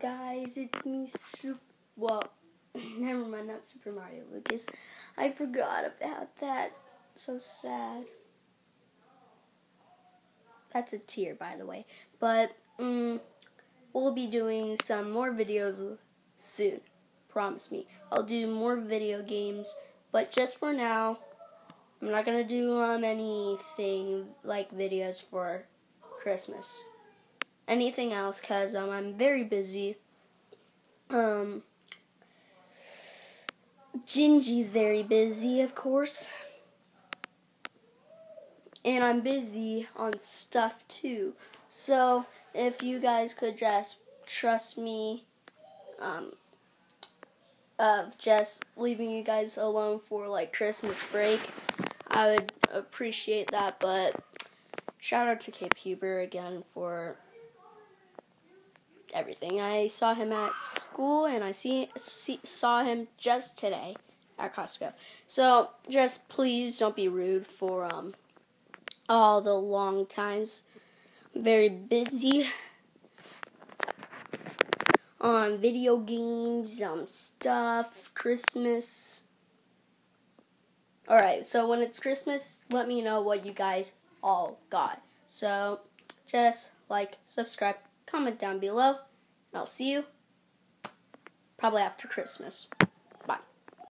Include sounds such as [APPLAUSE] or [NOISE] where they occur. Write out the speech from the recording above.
guys, it's me, Super. Well, [LAUGHS] never mind, not Super Mario Lucas. I forgot about that. So sad. That's a tear, by the way. But um, we'll be doing some more videos soon. Promise me. I'll do more video games, but just for now, I'm not gonna do um anything like videos for Christmas. Anything else, cause um I'm very busy. Um, Gingy's very busy, of course. And I'm busy on stuff too. So, if you guys could just trust me, um, of just leaving you guys alone for like Christmas break, I would appreciate that. But shout out to Cape Huber again for everything. I saw him at school, and I see, see saw him just today at Costco. So just please don't be rude for um all the long times. I'm very busy on video games, um stuff, Christmas. Alright, so when it's Christmas, let me know what you guys all got. So just like, subscribe, comment down below, and I'll see you probably after Christmas.